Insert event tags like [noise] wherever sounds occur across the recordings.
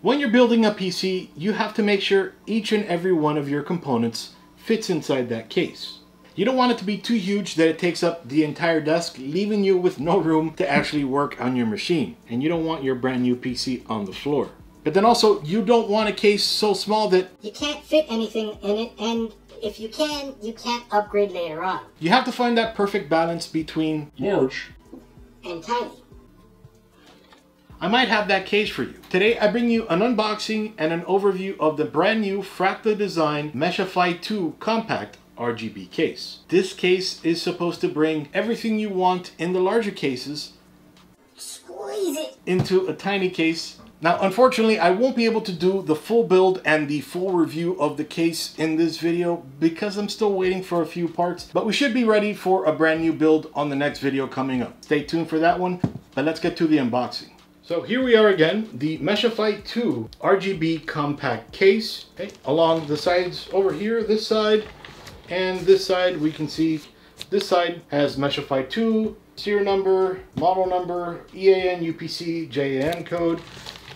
When you're building a PC, you have to make sure each and every one of your components fits inside that case. You don't want it to be too huge that it takes up the entire desk, leaving you with no room to actually work on your machine. And you don't want your brand new PC on the floor. But then also, you don't want a case so small that You can't fit anything in it, and if you can, you can't upgrade later on. you have to find that perfect balance between Large. And tiny. I might have that case for you. Today I bring you an unboxing and an overview of the brand new Fractal Design Meshify 2 Compact RGB case. This case is supposed to bring everything you want in the larger cases Squeeze it! into a tiny case. Now unfortunately I won't be able to do the full build and the full review of the case in this video because I'm still waiting for a few parts but we should be ready for a brand new build on the next video coming up. Stay tuned for that one but let's get to the unboxing. So here we are again, the Meshify 2 RGB compact case. Okay, along the sides over here, this side and this side we can see this side has Meshify 2, serial number, model number, EAN, UPC, JAN code,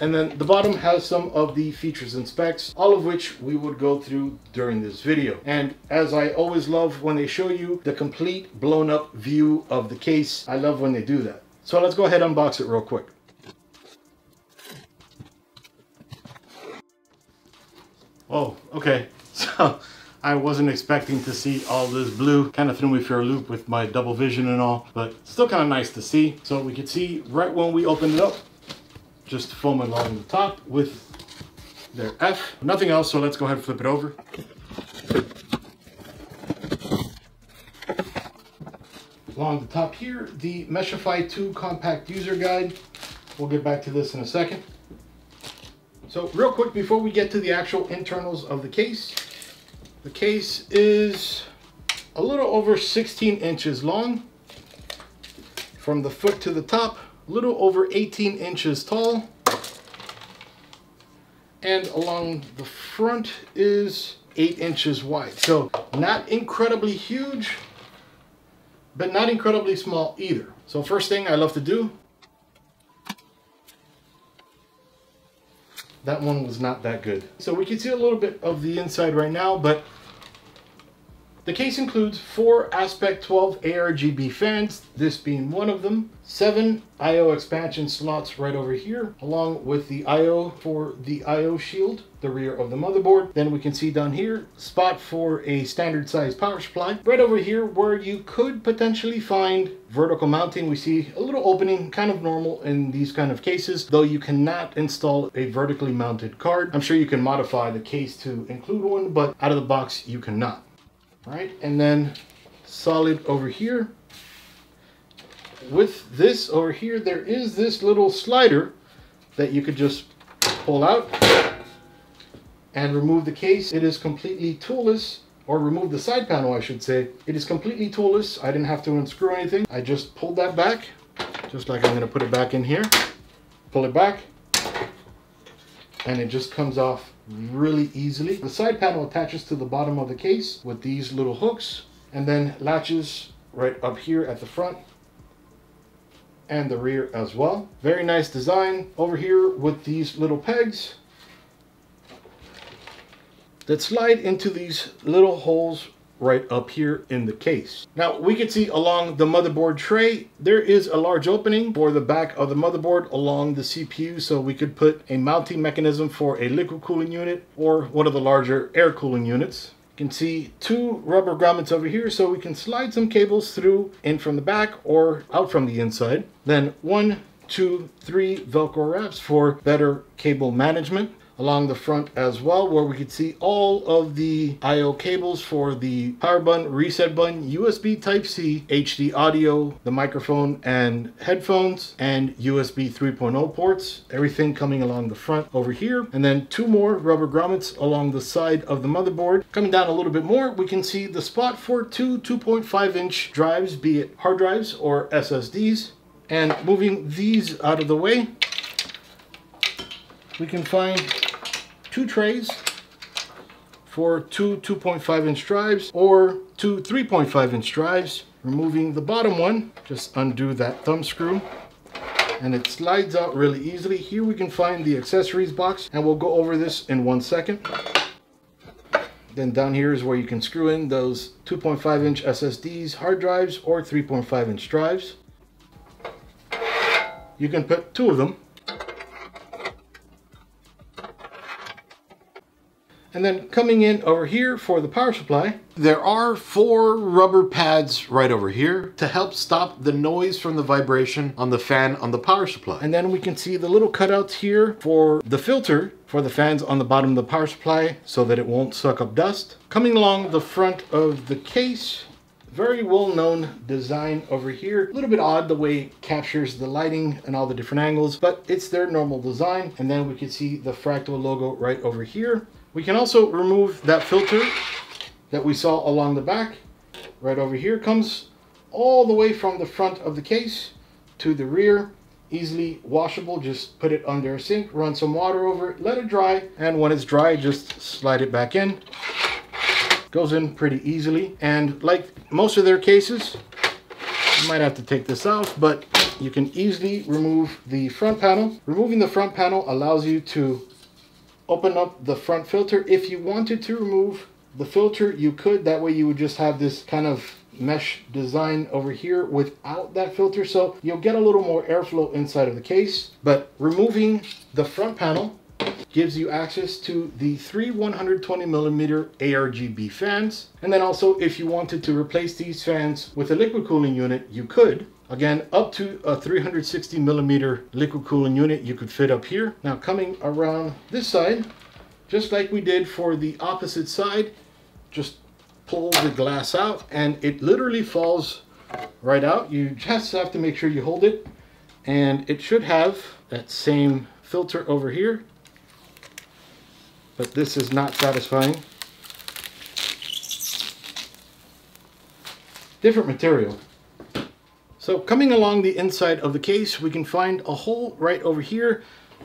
and then the bottom has some of the features and specs, all of which we would go through during this video. And as I always love when they show you the complete blown up view of the case, I love when they do that. So let's go ahead and unbox it real quick. Oh, okay. [laughs] So I wasn't expecting to see all this blue. Kind of threw me for a loop with my double vision and all, but still kind of nice to see. So we could see right when we opened it up, just foam along the top with their F. Nothing else, so let's go ahead and flip it over. Along the top here, the Meshify 2 Compact User Guide. We'll get back to this in a second. So real quick before we get to the actual internals of the case, the case is a little over 16 inches long from the foot to the top, a little over 18 inches tall, and along the front is 8 inches wide. So not incredibly huge, but not incredibly small either. So first thing I love to do that one was not that good. So we can see a little bit of the inside right now, but the case includes four Aspect 12 ARGB fans, this being one of them, seven I.O. expansion slots right over here, along with the I.O. for the I.O. shield, the rear of the motherboard. Then we can see down here, spot for a standard size power supply. Right over here where you could potentially find vertical mounting, we see a little opening, kind of normal in these kind of cases, though you cannot install a vertically mounted card. I'm sure you can modify the case to include one, but out of the box you cannot. Right, and then solid over here. With this over here, there is this little slider that you could just pull out and remove the case. It is completely toolless, or remove the side panel, I should say. It is completely toolless. I didn't have to unscrew anything. I just pulled that back, just like I'm gonna put it back in here. Pull it back, and it just comes off really easily. The side panel attaches to the bottom of the case with these little hooks and then latches right up here at the front and the rear as well. Very nice design over here with these little pegs that slide into these little holes right up here in the case. Now we can see along the motherboard tray, there is a large opening for the back of the motherboard along the CPU. So we could put a mounting mechanism for a liquid cooling unit or one of the larger air cooling units. You can see two rubber grommets over here so we can slide some cables through in from the back or out from the inside. Then one, two, three Velcro wraps for better cable management along the front as well where we could see all of the I.O. cables for the power button, reset button, USB Type-C, HD audio, the microphone and headphones, and USB 3.0 ports. Everything coming along the front over here. And then two more rubber grommets along the side of the motherboard. Coming down a little bit more, we can see the spot for two 2.5 inch drives, be it hard drives or SSDs. And moving these out of the way, we can find two trays for two 2.5 inch drives or two 3.5 inch drives. Removing the bottom one, just undo that thumb screw and it slides out really easily. Here we can find the accessories box and we'll go over this in one second. Then down here is where you can screw in those 2.5 inch SSDs, hard drives, or 3.5 inch drives. You can put two of them And then coming in over here for the power supply, there are four rubber pads right over here to help stop the noise from the vibration on the fan on the power supply. And then we can see the little cutouts here for the filter for the fans on the bottom of the power supply so that it won't suck up dust. Coming along the front of the case, very well-known design over here. A little bit odd the way it captures the lighting and all the different angles, but it's their normal design. And then we can see the Fractal logo right over here. We can also remove that filter that we saw along the back. Right over here comes all the way from the front of the case to the rear. Easily washable, just put it under a sink, run some water over it, let it dry, and when it's dry, just slide it back in. Goes in pretty easily, and like most of their cases, you might have to take this out, but you can easily remove the front panel. Removing the front panel allows you to open up the front filter. If you wanted to remove the filter, you could. That way you would just have this kind of mesh design over here without that filter. So you'll get a little more airflow inside of the case. But removing the front panel gives you access to the three 120 millimeter ARGB fans. And then also if you wanted to replace these fans with a liquid cooling unit, you could. Again, up to a 360 millimeter liquid cooling unit you could fit up here. Now coming around this side, just like we did for the opposite side, just pull the glass out and it literally falls right out. You just have to make sure you hold it and it should have that same filter over here, but this is not satisfying. Different material. So coming along the inside of the case, we can find a hole right over here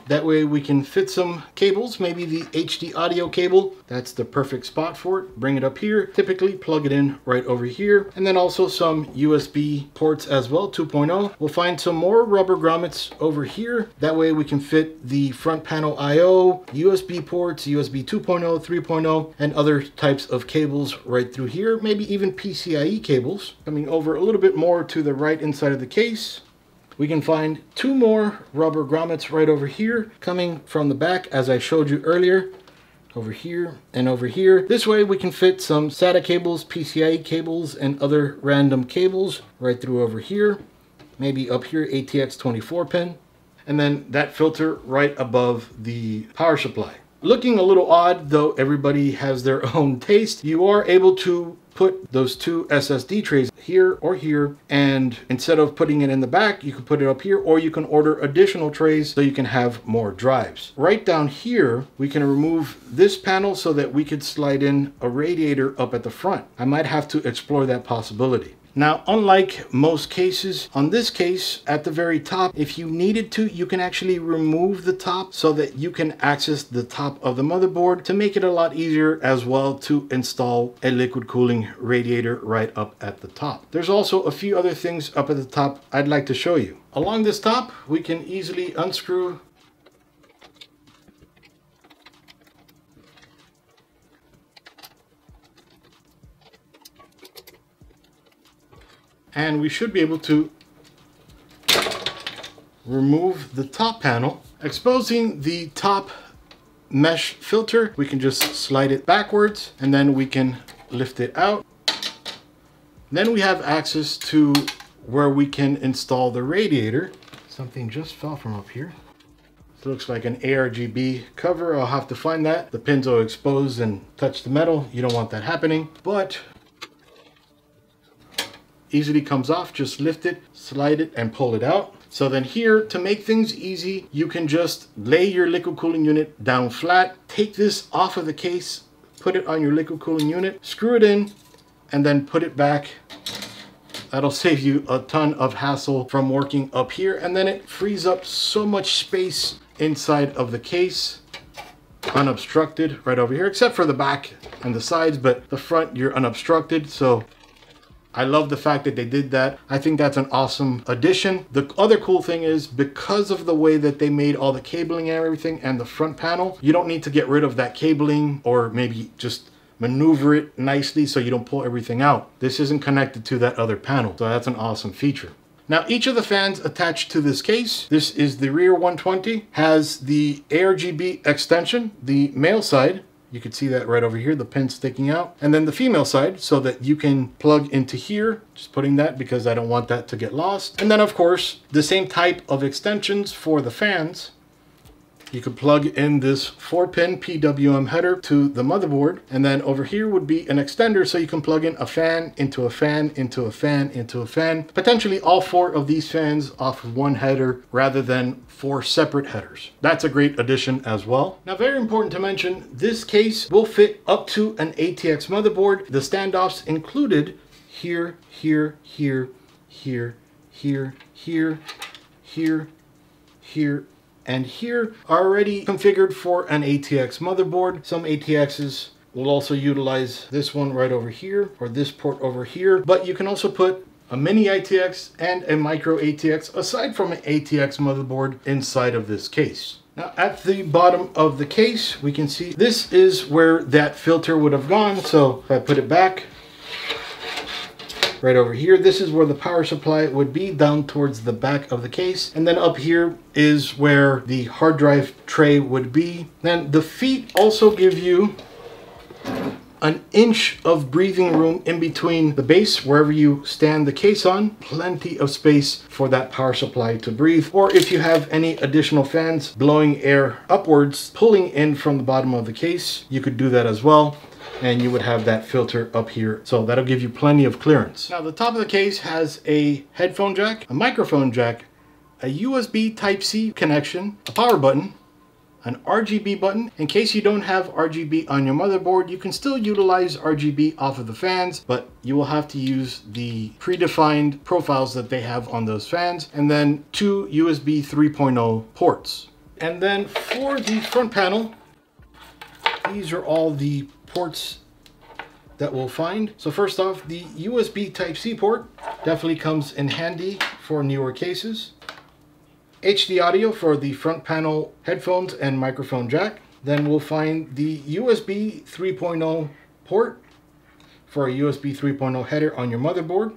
that way we can fit some cables, maybe the HD audio cable. That's the perfect spot for it. Bring it up here, typically plug it in right over here. And then also some USB ports as well, 2.0. We'll find some more rubber grommets over here. That way we can fit the front panel IO, USB ports, USB 2.0, 3.0, and other types of cables right through here. Maybe even PCIe cables. Coming over a little bit more to the right inside of the case, we can find two more rubber grommets right over here coming from the back as I showed you earlier over here and over here. This way we can fit some SATA cables, PCIe cables, and other random cables right through over here. Maybe up here ATX 24 pin. And then that filter right above the power supply. Looking a little odd, though everybody has their [laughs] own taste, you are able to put those two SSD trays here or here and instead of putting it in the back you can put it up here or you can order additional trays so you can have more drives. Right down here we can remove this panel so that we could slide in a radiator up at the front. I might have to explore that possibility. Now, unlike most cases, on this case, at the very top, if you needed to, you can actually remove the top so that you can access the top of the motherboard to make it a lot easier as well to install a liquid cooling radiator right up at the top. There's also a few other things up at the top I'd like to show you. Along this top, we can easily unscrew and we should be able to remove the top panel. Exposing the top mesh filter, we can just slide it backwards and then we can lift it out. Then we have access to where we can install the radiator. Something just fell from up here. It looks like an ARGB cover. I'll have to find that. The pins are exposed and touch the metal. You don't want that happening. But easily comes off. Just lift it, slide it, and pull it out. So then here, to make things easy, you can just lay your liquid cooling unit down flat, take this off of the case, put it on your liquid cooling unit, screw it in, and then put it back. That'll [laughs] save you a ton of hassle from working up here. And then it frees up so much space inside of the case unobstructed right over here except for the back and the sides but the front you're unobstructed so I love the fact that they did that. I think that's an awesome addition. The other cool thing is because of the way that they made all the cabling and everything and the front panel, you don't need to get rid of that cabling or maybe just maneuver it nicely so you don't pull everything out. This isn't connected to that other panel. So that's an awesome feature. Now each of the fans attached to this case, this is the rear 120, has the ARGB extension, the male side, you can see that right over here, the pin sticking out. And then the female side so that you can plug into here, just putting that because I don't want that to get lost. And then of course, the same type of extensions for the fans you could plug in this 4-pin PWM header to the motherboard and then over here would be an extender so you can plug in a fan into a fan into a fan into a fan. Potentially all four of these fans off of one header rather than four separate headers. That's a great addition as well. Now very important to mention, this case will fit up to an ATX motherboard. The standoffs included here, here, here, here, here, here, here, here, and here already configured for an ATX motherboard. Some ATXs will also utilize this one right over here or this port over here, but you can also put a mini ATX and a micro ATX aside from an ATX motherboard inside of this case. Now at the bottom of the case, we can see this is where that filter would have gone. So if I put it back, right over here. This is where the power supply would be down towards the back of the case. And then up here is where the hard drive tray would be. Then the feet also give you an inch of breathing room in between the base wherever you stand the case on plenty of space for that power supply to breathe or if you have any additional fans blowing air upwards pulling in from the bottom of the case you could do that as well and you would have that filter up here. So that'll give you plenty of clearance. Now the top of the case has a headphone jack, a microphone jack, a USB Type-C connection, a power button, an RGB button. In case you don't have RGB on your motherboard, you can still utilize RGB off of the fans, but you will have to use the predefined profiles that they have on those fans, and then two USB 3.0 ports. And then for the front panel, these are all the ports that we'll find. So first off, the USB Type-C port definitely comes in handy for newer cases. HD audio for the front panel headphones and microphone jack. Then we'll find the USB 3.0 port for a USB 3.0 header on your motherboard.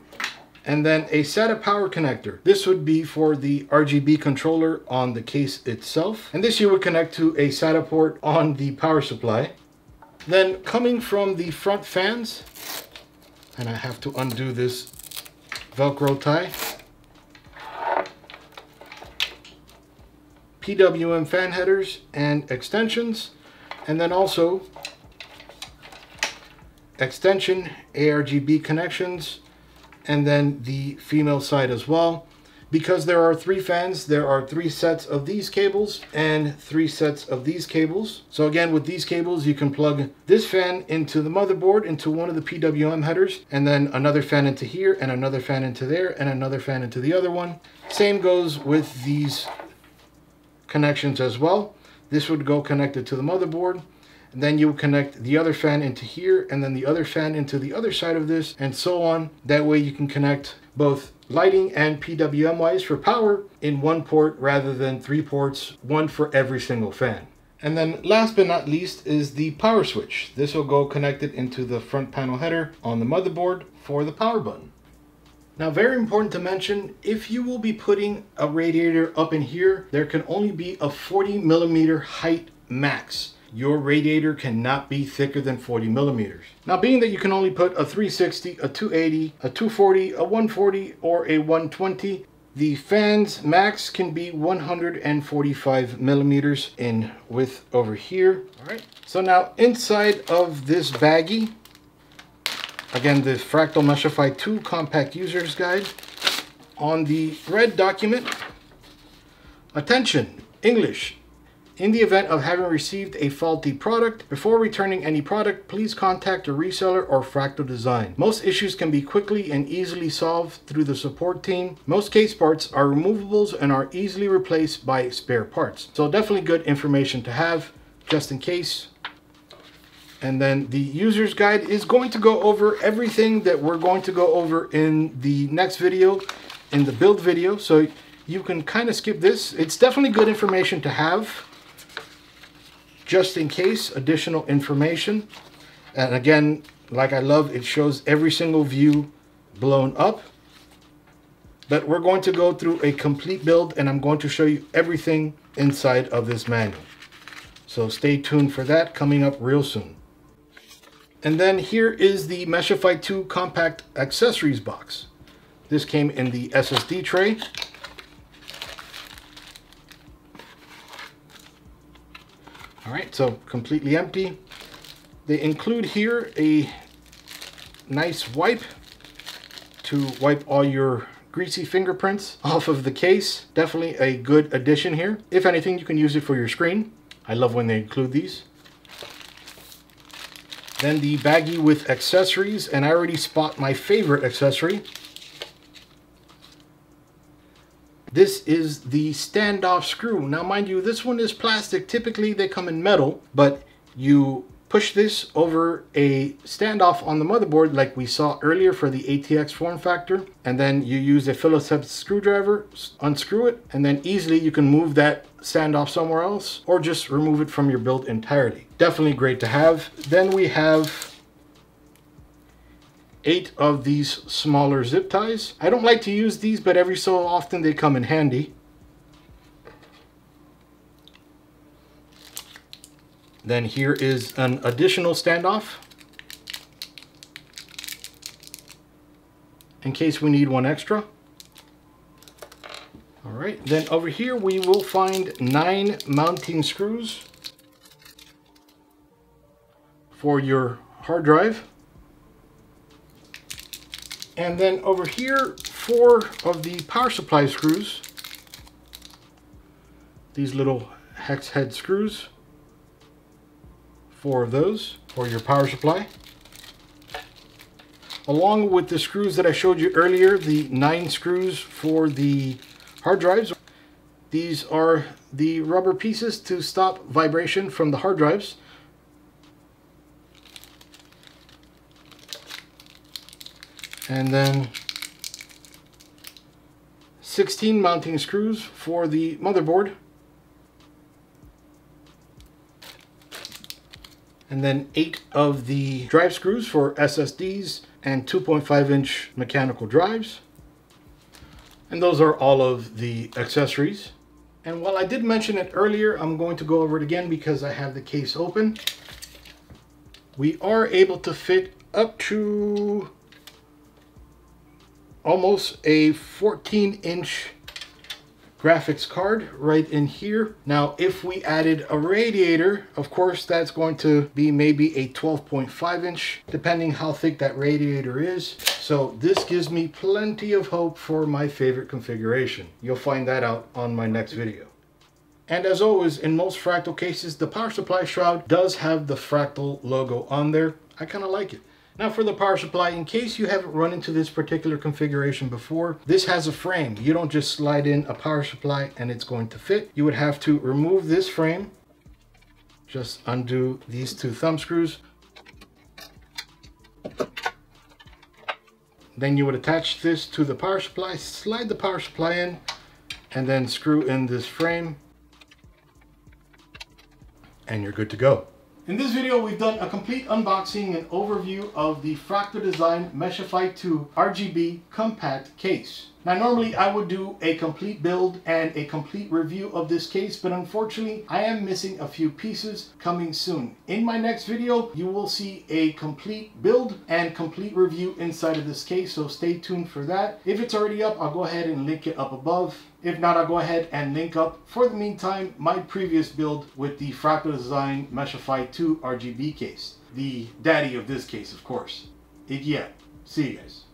And then a SATA power connector. This would be for the RGB controller on the case itself. And this you would connect to a SATA port on the power supply. Then coming from the front fans, and I have to undo this Velcro tie. PWM fan headers and extensions, and then also extension ARGB connections, and then the female side as well. Because there are three fans, there are three sets of these cables and three sets of these cables. So again, with these cables, you can plug this fan into the motherboard, into one of the PWM headers, and then another fan into here, and another fan into there, and another fan into the other one. Same goes with these connections as well. This would go connected to the motherboard. And then you connect the other fan into here and then the other fan into the other side of this and so on. That way you can connect both lighting and PWM wise for power in one port rather than three ports, one for every single fan. And then last but not least is the power switch. This will go connected into the front panel header on the motherboard for the power button. Now very important to mention, if you will be putting a radiator up in here, there can only be a 40 millimeter height max your radiator cannot be thicker than 40 millimeters. Now being that you can only put a 360, a 280, a 240, a 140, or a 120, the fan's max can be 145 millimeters in width over here. All right. So now inside of this baggie, again, the Fractal Meshify 2 Compact User's Guide. On the red document, attention, English, in the event of having received a faulty product, before returning any product, please contact a reseller or Fractal Design. Most issues can be quickly and easily solved through the support team. Most case parts are removables and are easily replaced by spare parts. So definitely good information to have just in case. And then the user's guide is going to go over everything that we're going to go over in the next video, in the build video. So you can kind of skip this. It's definitely good information to have, just in case, additional information. And again, like I love, it shows every single view blown up. But we're going to go through a complete build and I'm going to show you everything inside of this manual. So stay tuned for that coming up real soon. And then here is the Meshify 2 compact accessories box. This came in the SSD tray. All right, so completely empty. They include here a nice wipe to wipe all your greasy fingerprints off of the case. Definitely a good addition here. If anything, you can use it for your screen. I love when they include these. Then the baggie with accessories, and I already spot my favorite accessory. This is the standoff screw. Now mind you, this one is plastic. Typically they come in metal, but you push this over a standoff on the motherboard like we saw earlier for the ATX form factor and then you use a Phillips head screwdriver unscrew it and then easily you can move that standoff somewhere else or just remove it from your build entirely definitely great to have then we have eight of these smaller zip ties I don't like to use these but every so often they come in handy Then here is an additional standoff in case we need one extra. All right, then over here we will find nine mounting screws for your hard drive. And then over here, four of the power supply screws. These little hex head screws four of those for your power supply. Along with the screws that I showed you earlier, the nine screws for the hard drives. These are the rubber pieces to stop vibration from the hard drives. And then 16 mounting screws for the motherboard. and then eight of the drive screws for SSDs and 2.5 inch mechanical drives. And those are all of the accessories. And while I did mention it earlier, I'm going to go over it again because I have the case open. We are able to fit up to almost a 14 inch graphics card right in here. Now, if we added a radiator, of course, that's going to be maybe a 12.5 inch, depending how thick that radiator is. So this gives me plenty of hope for my favorite configuration. You'll find that out on my next video. And as always, in most Fractal cases, the power supply shroud does have the Fractal logo on there. I kind of like it. Now for the power supply, in case you haven't run into this particular configuration before, this has a frame. You don't just slide in a power supply and it's going to fit. You would have to remove this frame, just undo these two thumb screws. Then you would attach this to the power supply, slide the power supply in, and then screw in this frame, and you're good to go. In this video, we've done a complete unboxing and overview of the Fractal Design Meshify 2 RGB compact case. Now normally I would do a complete build and a complete review of this case, but unfortunately I am missing a few pieces coming soon. In my next video, you will see a complete build and complete review inside of this case, so stay tuned for that. If it's already up, I'll go ahead and link it up above. If not, I'll go ahead and link up, for the meantime, my previous build with the Fractal Design Meshify 2 RGB case. The daddy of this case, of course. Yeah, see you guys.